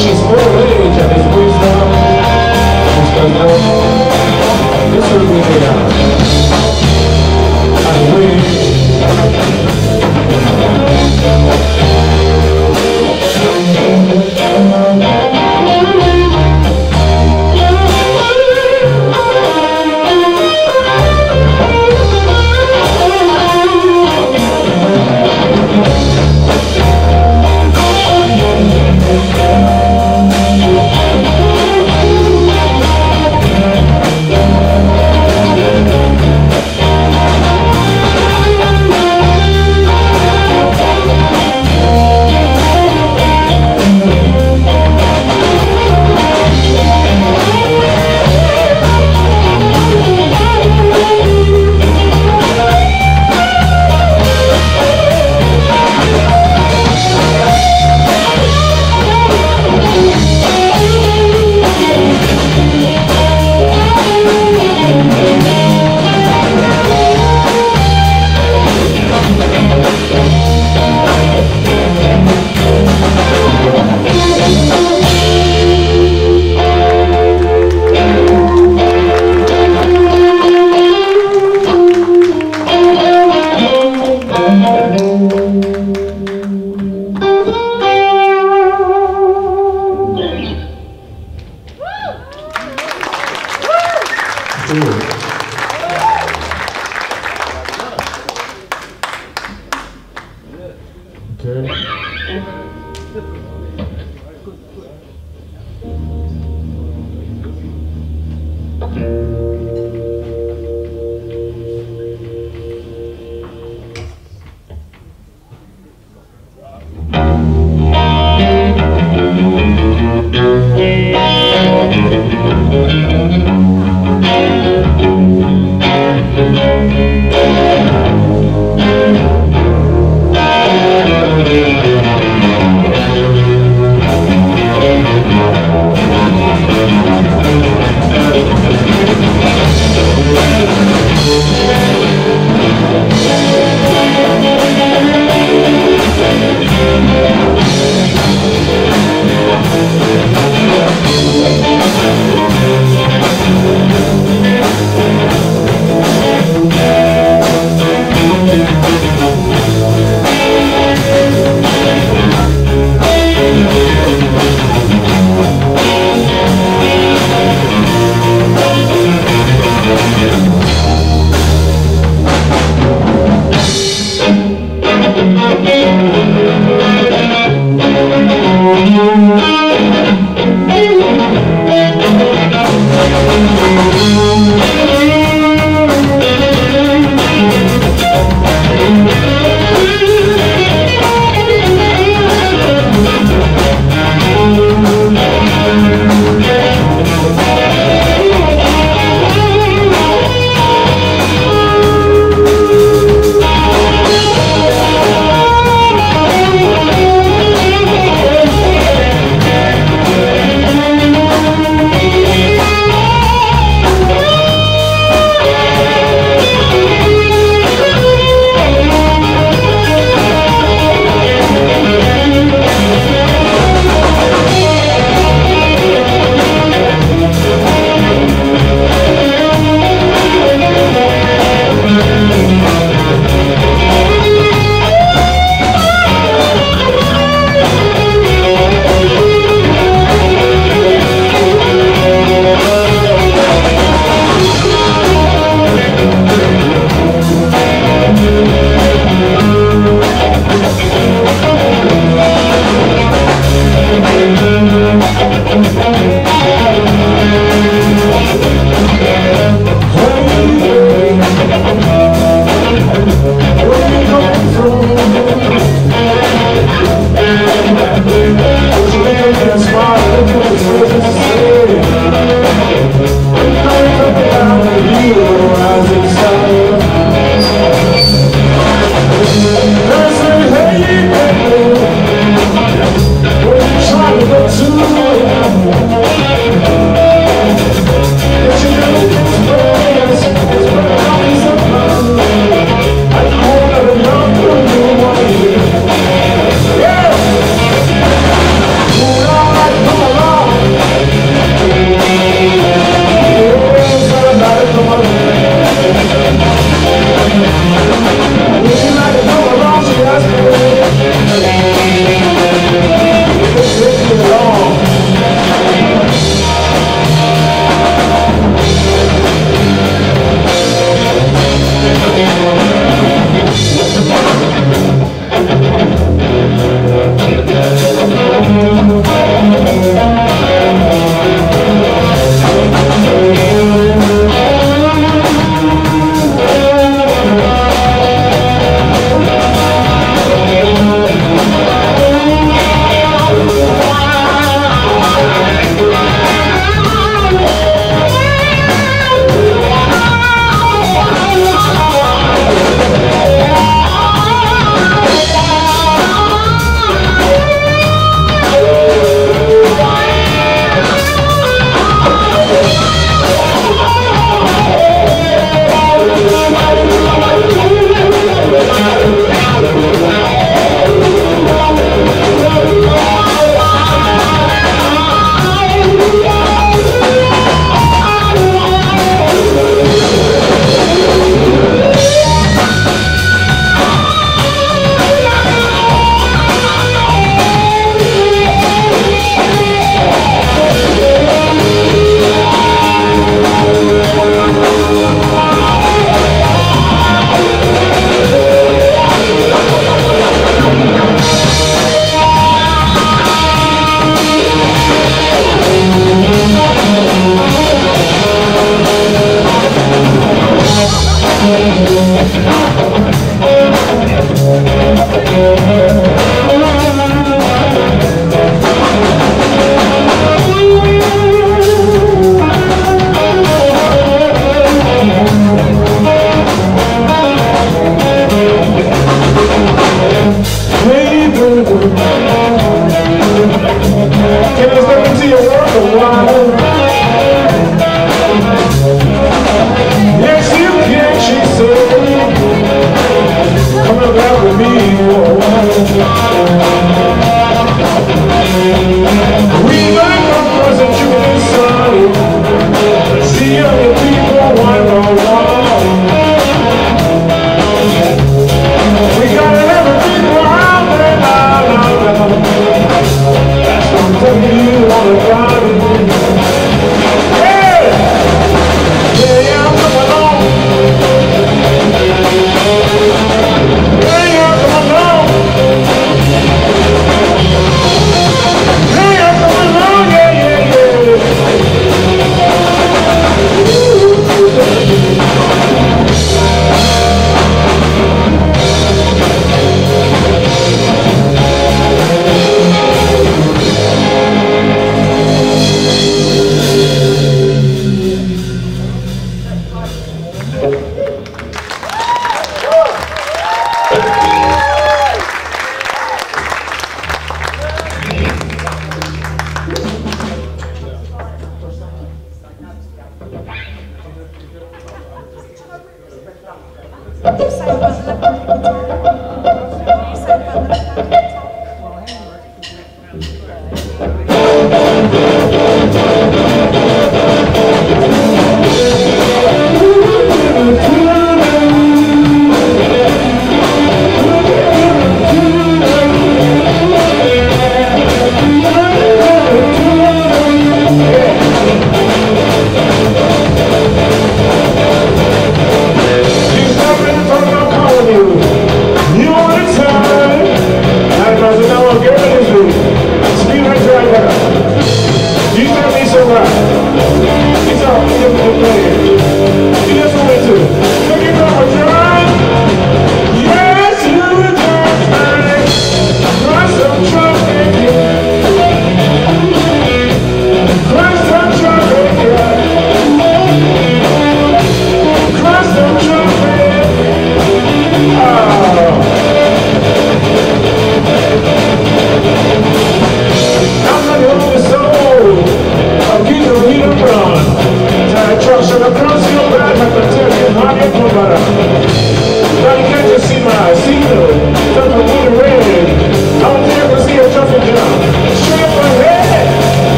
This will be the end. I wait.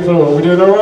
People? We doing all right?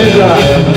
Thank you.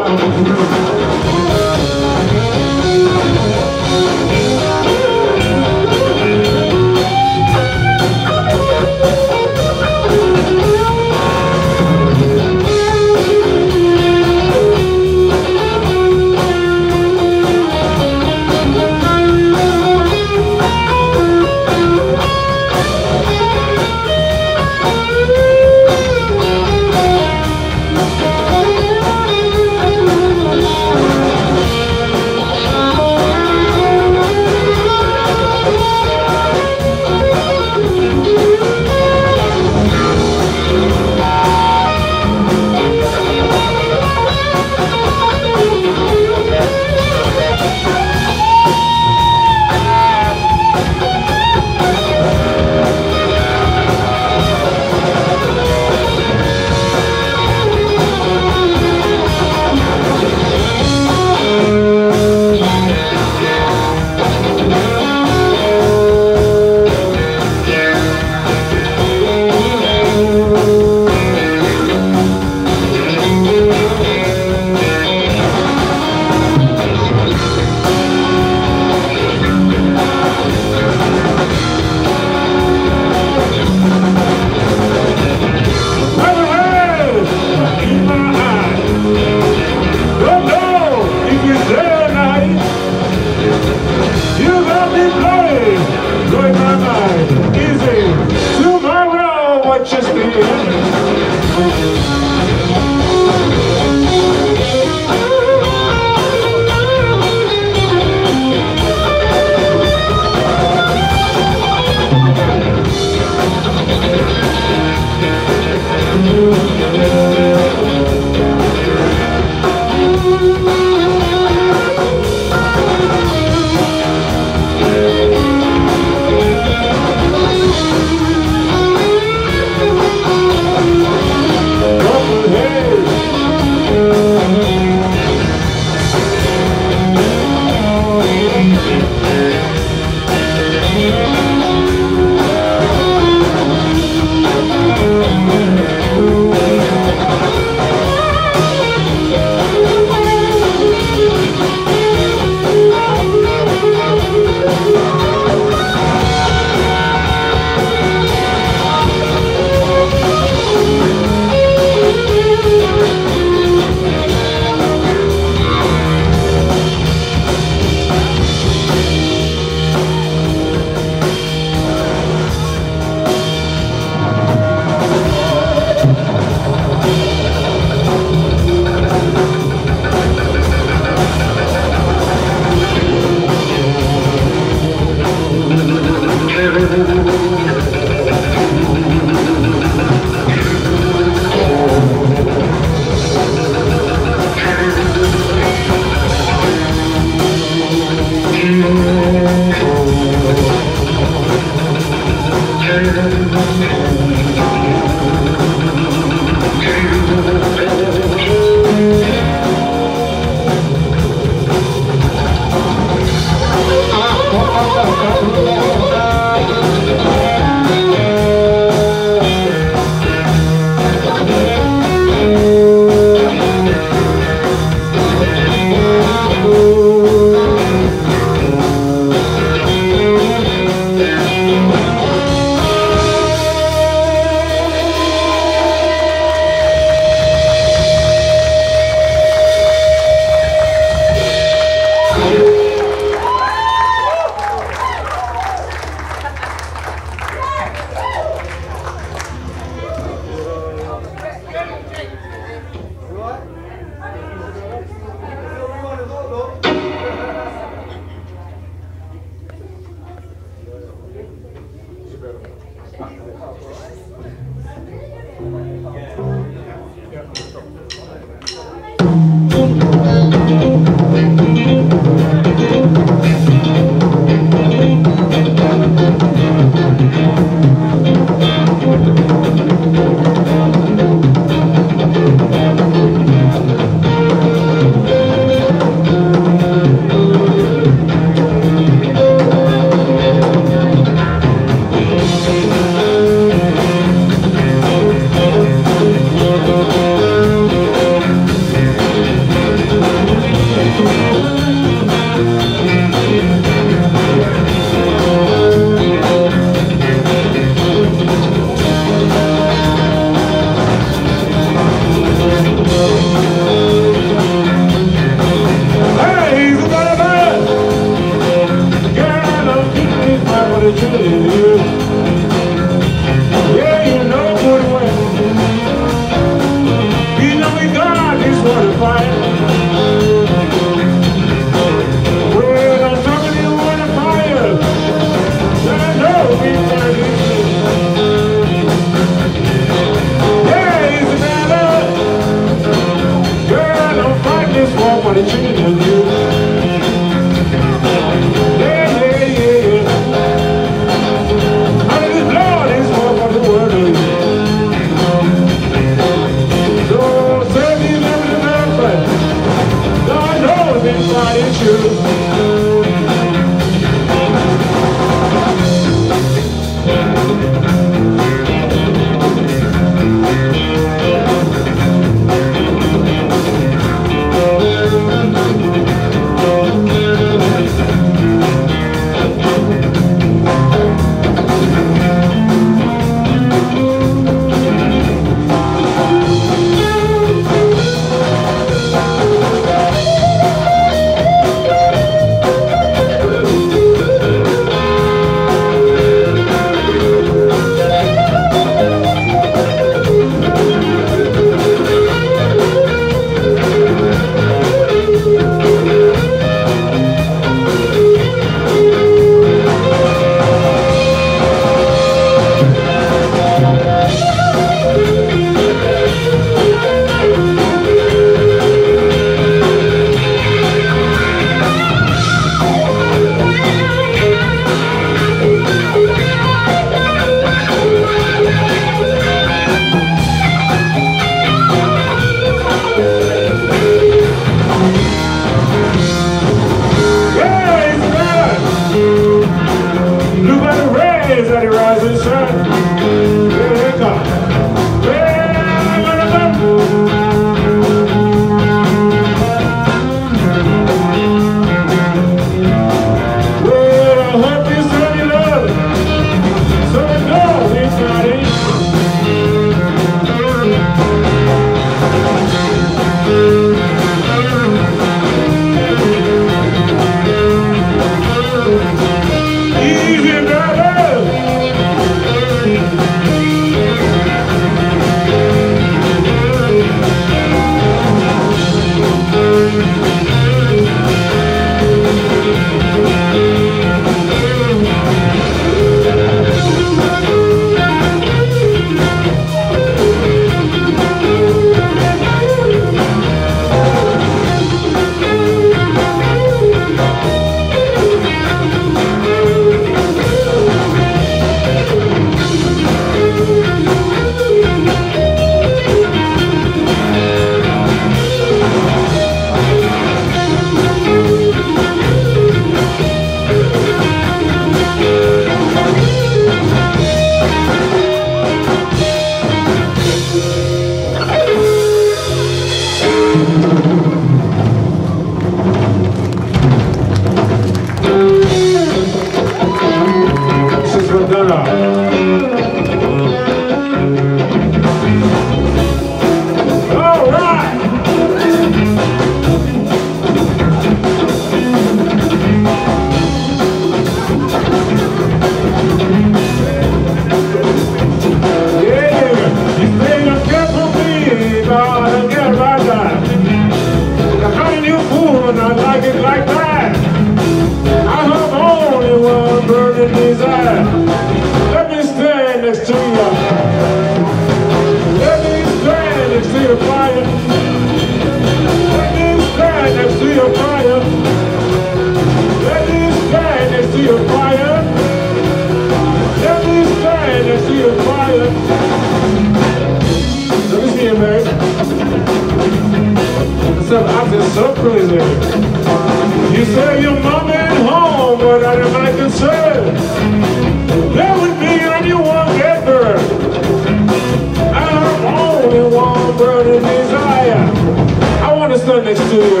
want to stand next to you.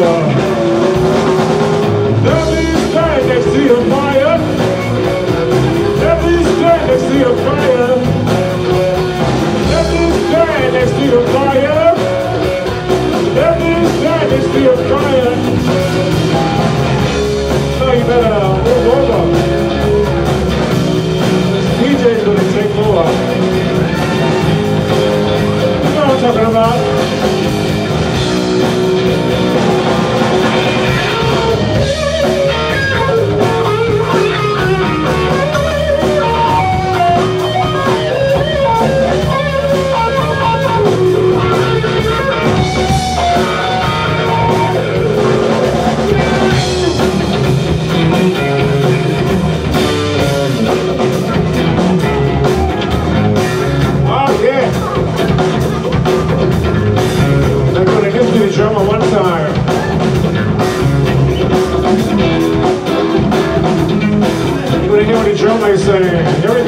Devil stand next to your fire. Devil stand next to your fire. Devil stand next to your fire. Devil stand next to your fire. So you better move over. TJ's gonna take over. You know what I'm talking about. they say,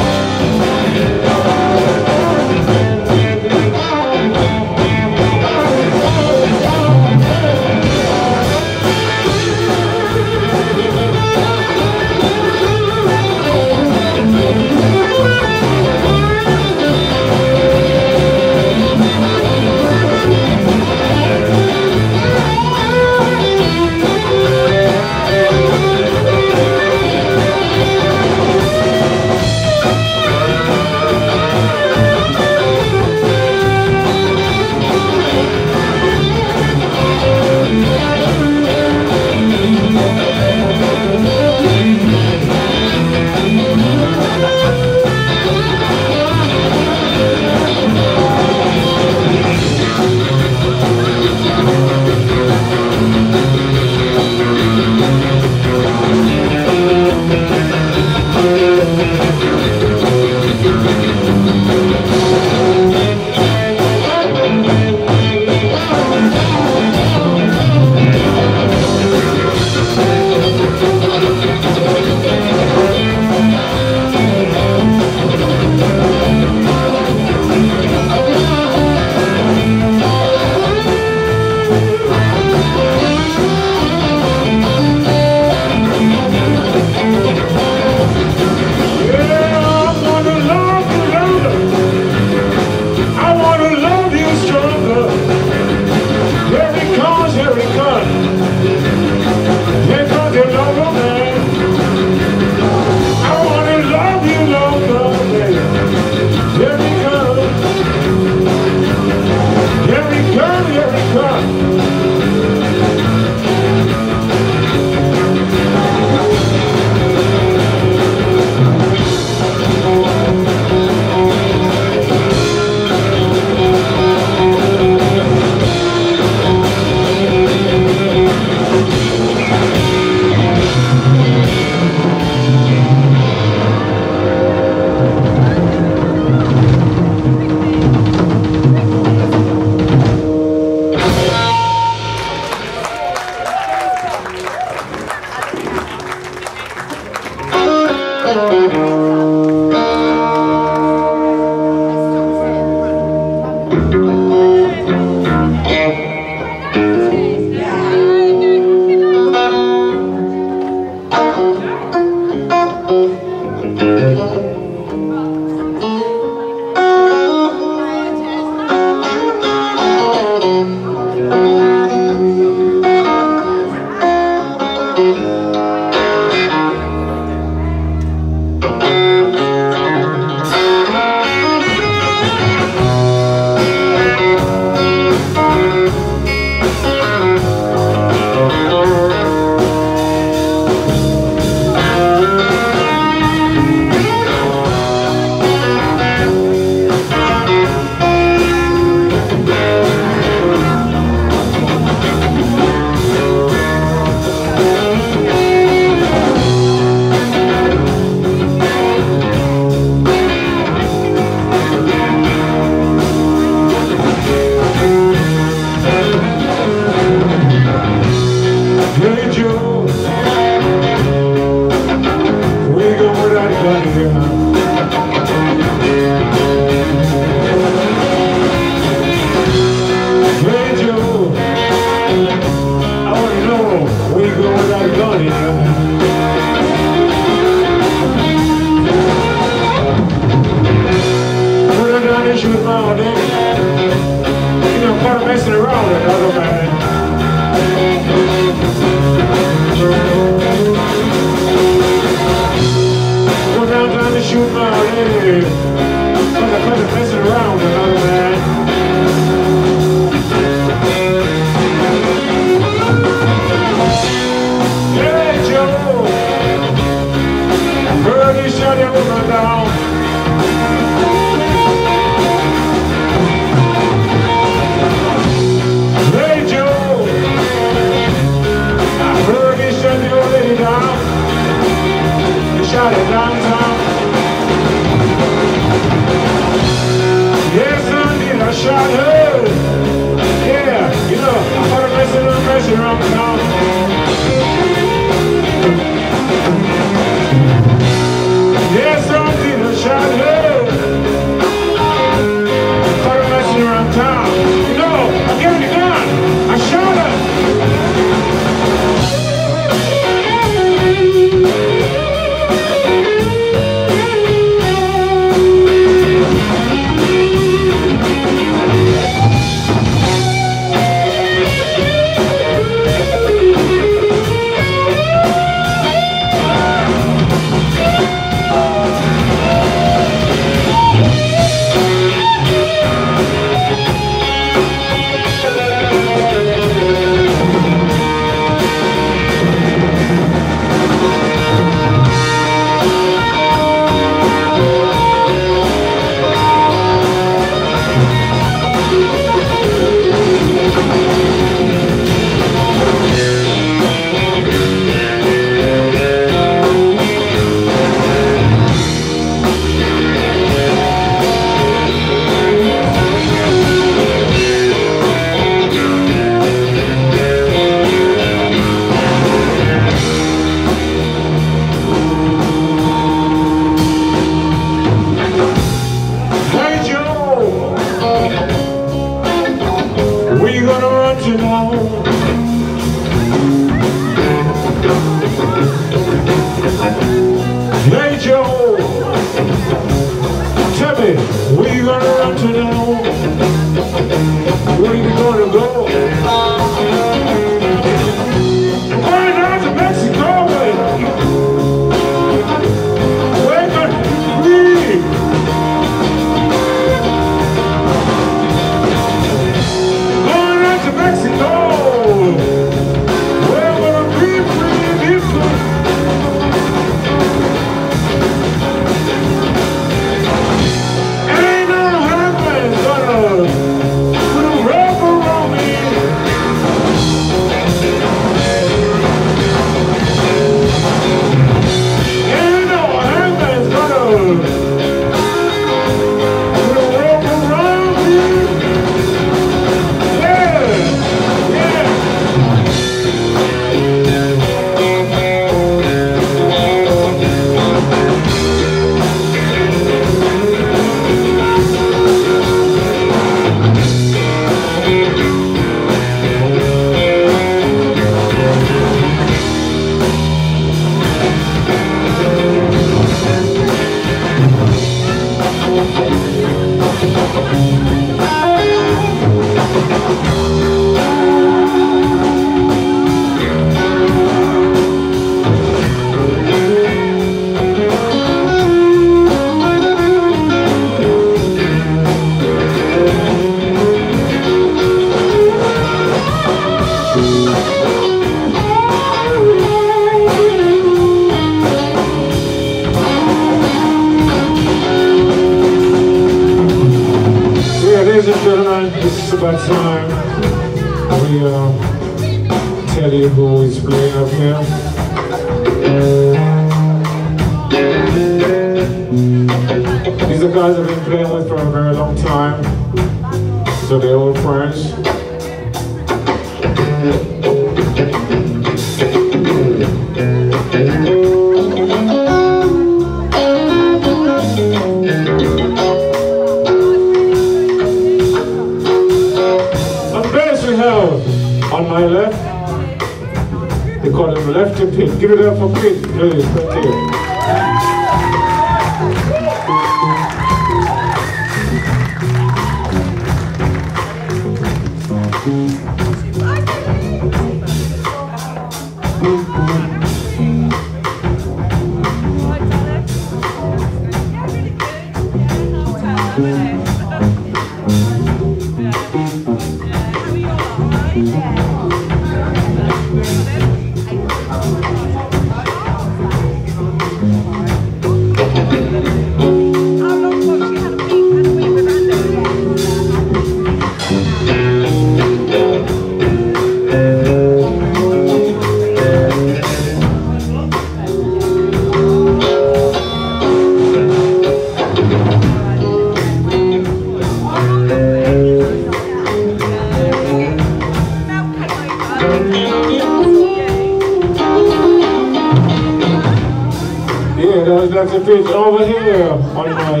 over here on my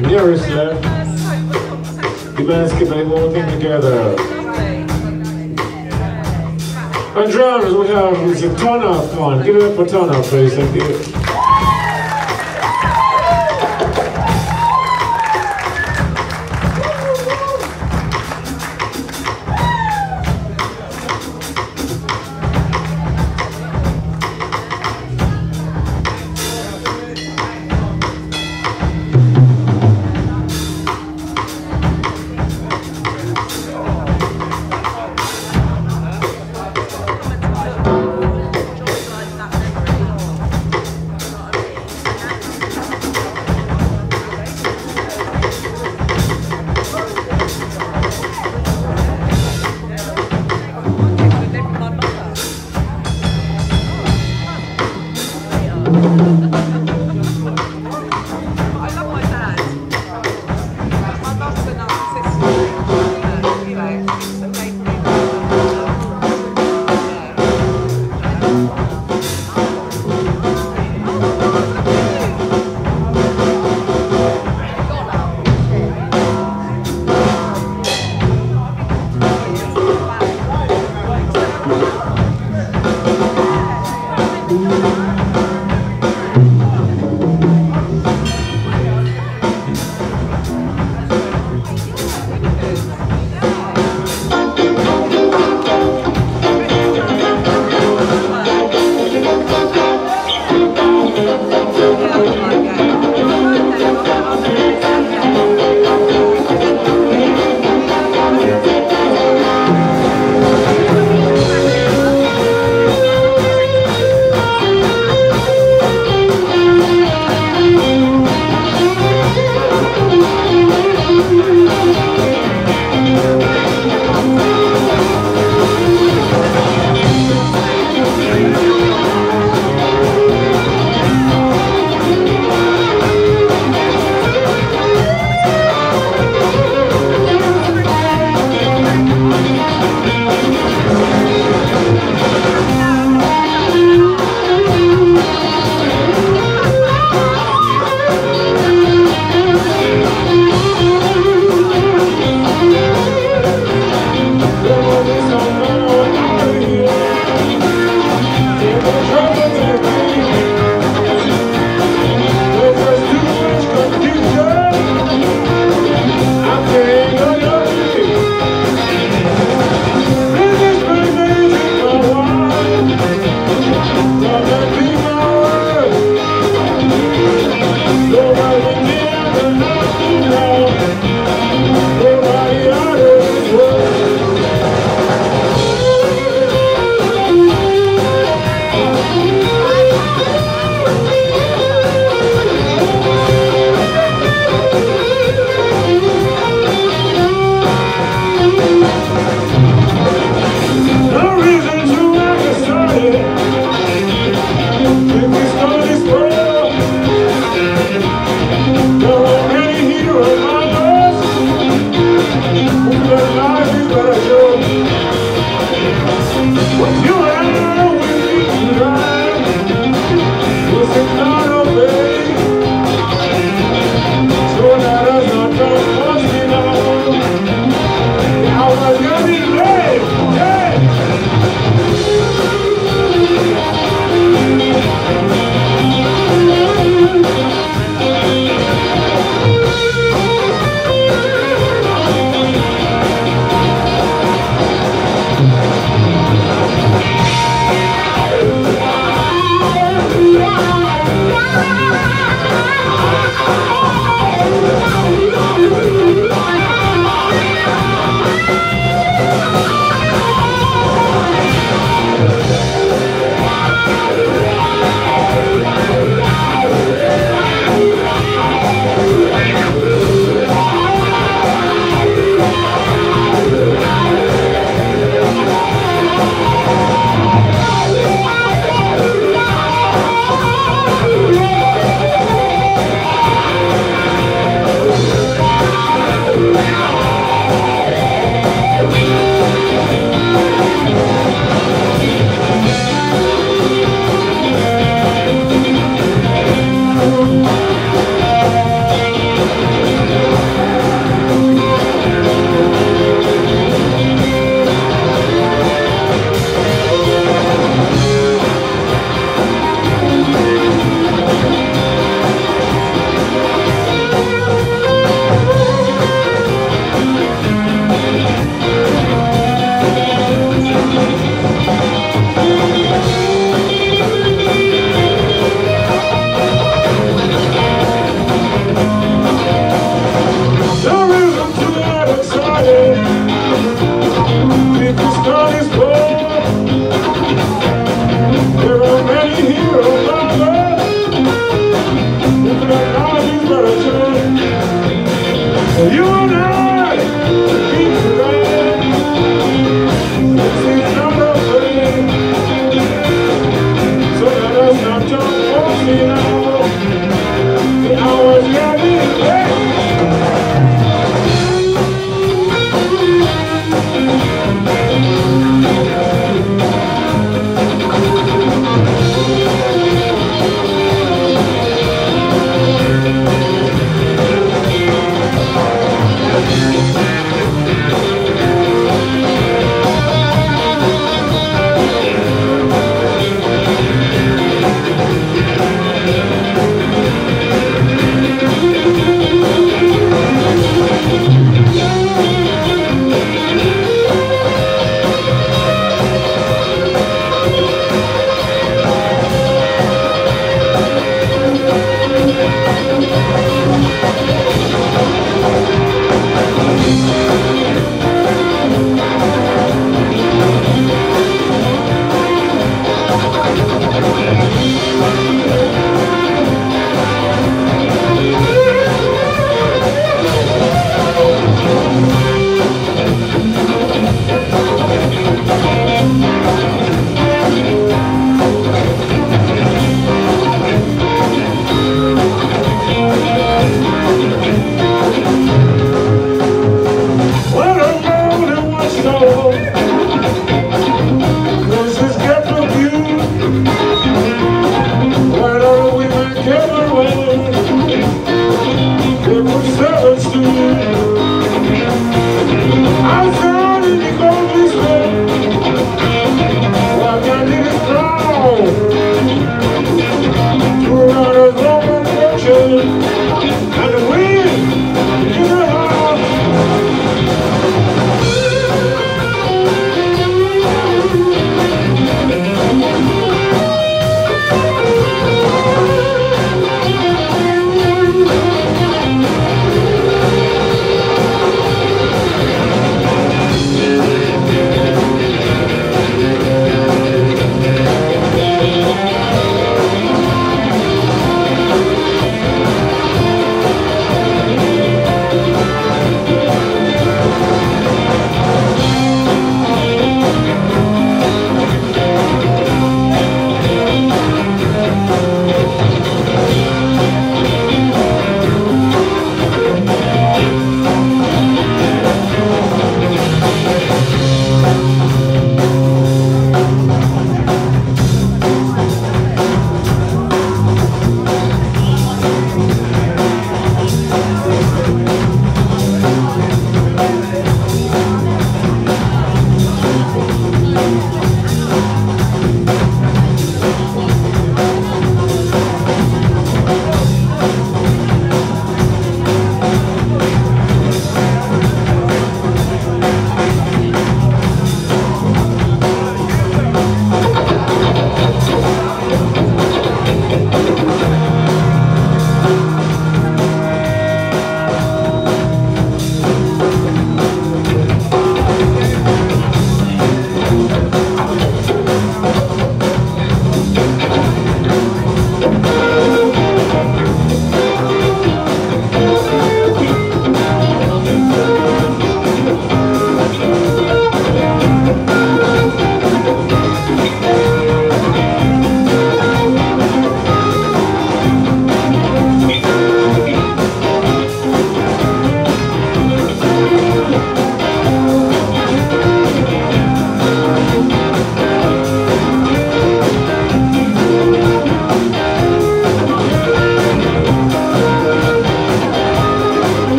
nearest left. The bands keep the whole thing together. On drums we have it's a ton. Come on, give it up for ton up, please. Thank you.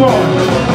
Before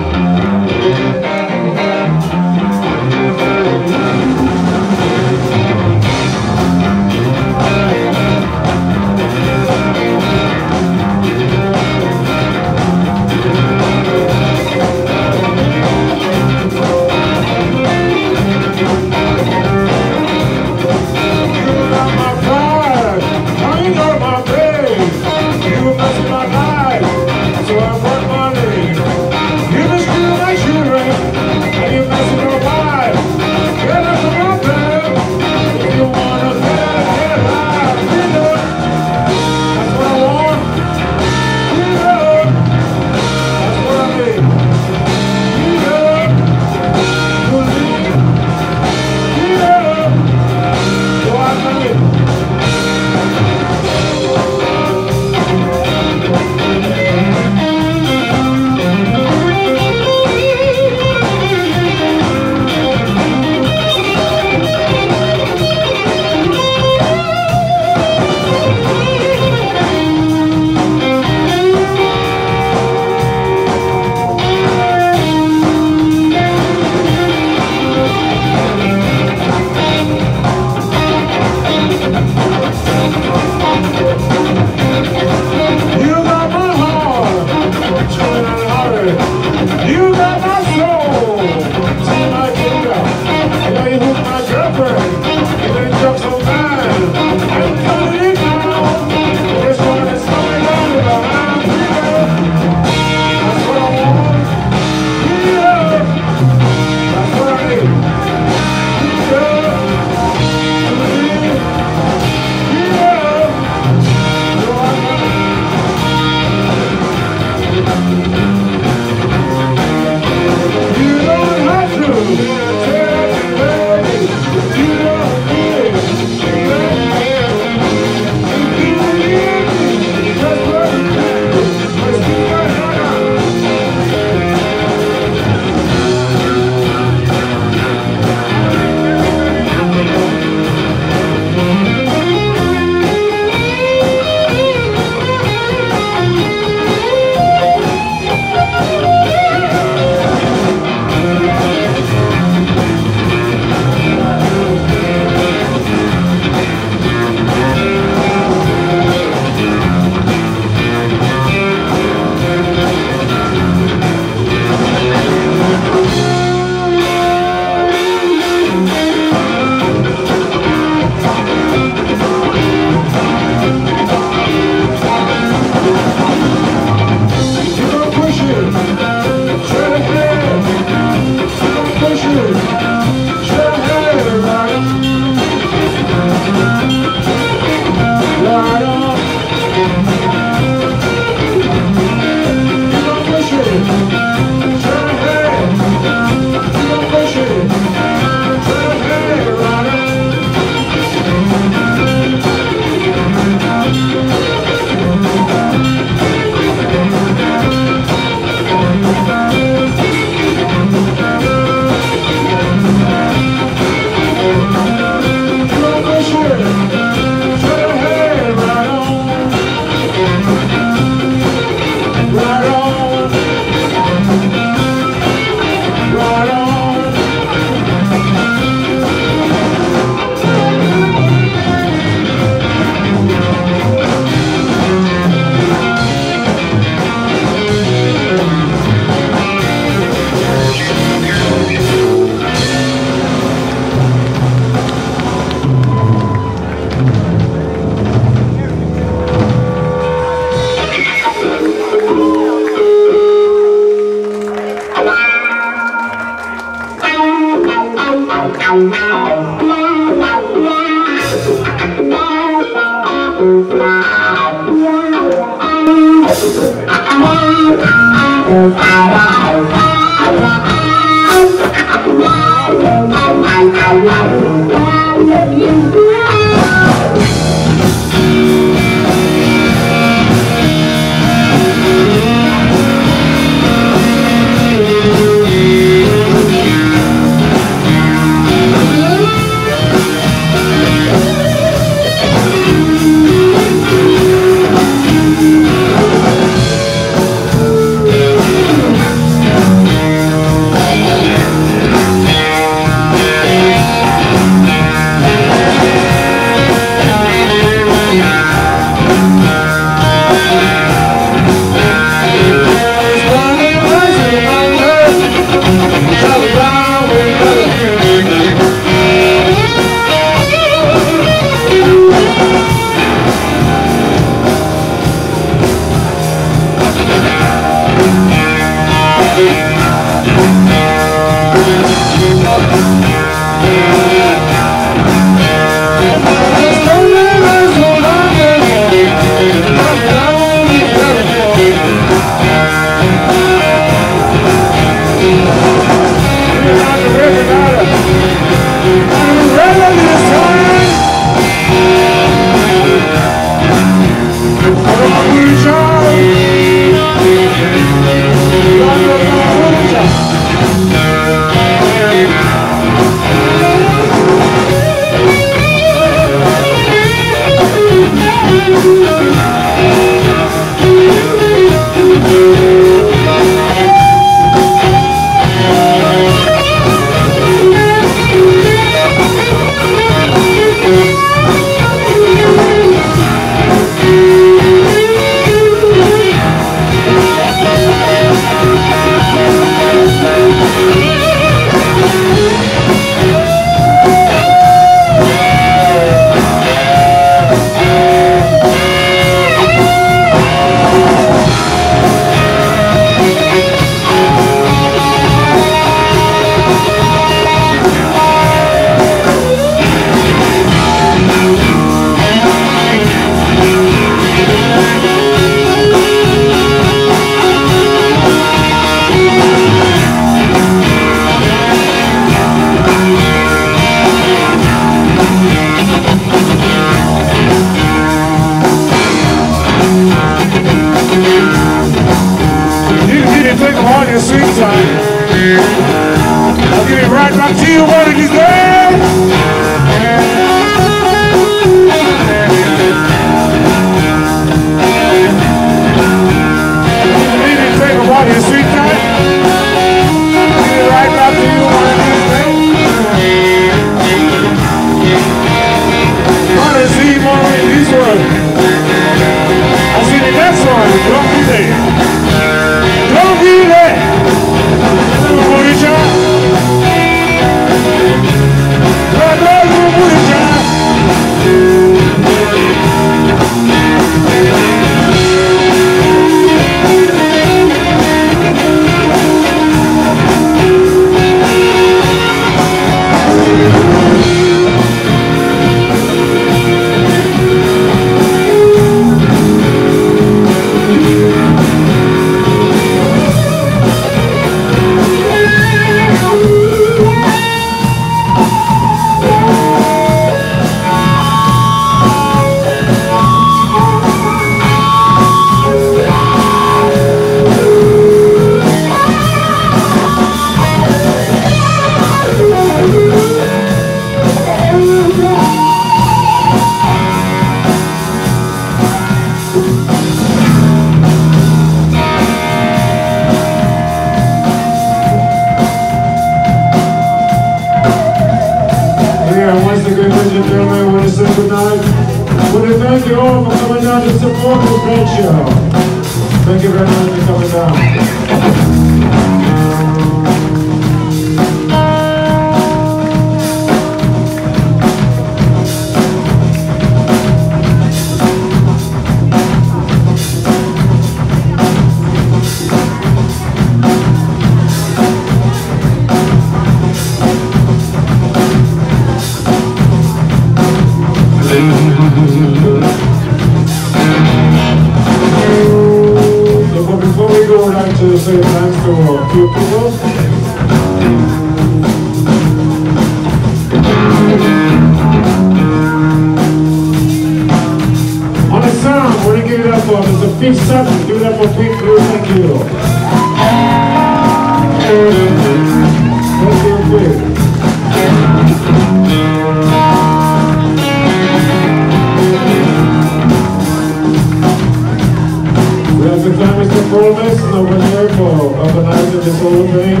thank Mason over here for organizing this whole thing.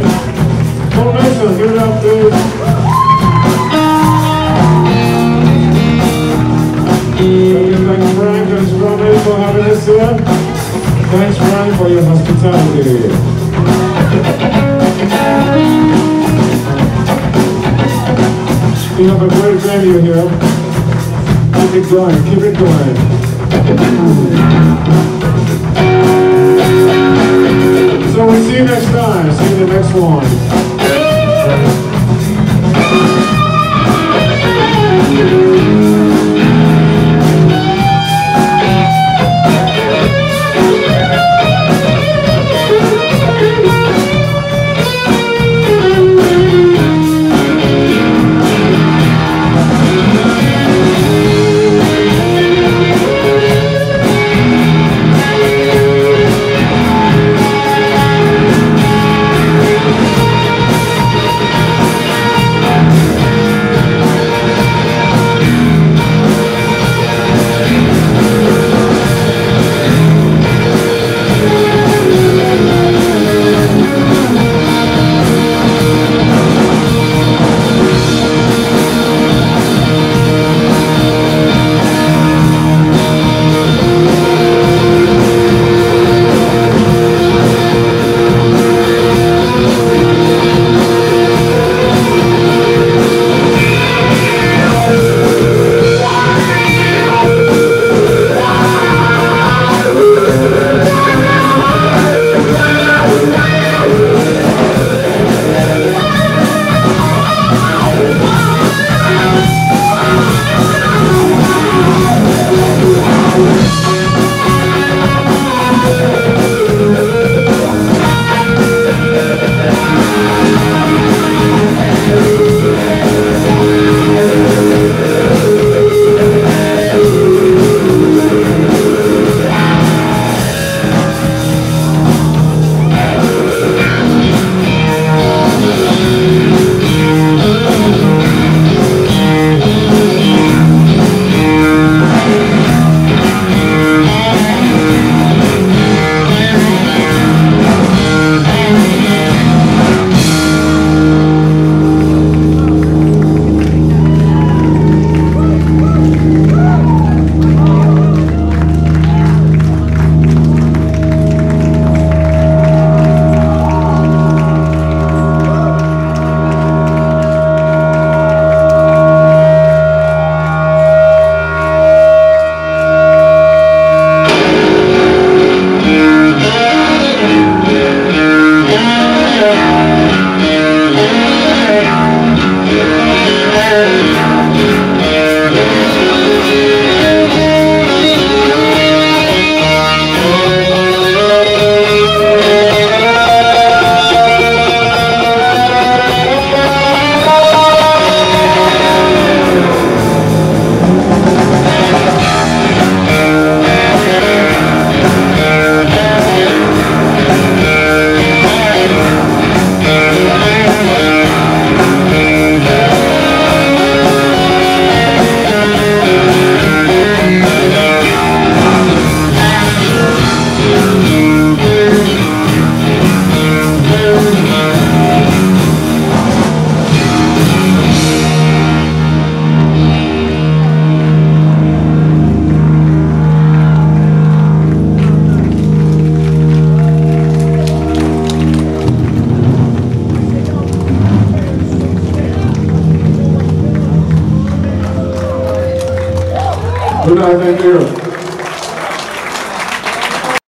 Paul Mason, give it up, please. Thank you, thanks Frank and Strawberry for having us here. Thanks Frank for your hospitality. We have a great venue here. Keep it going, keep it going. See you next time. See you in the next one.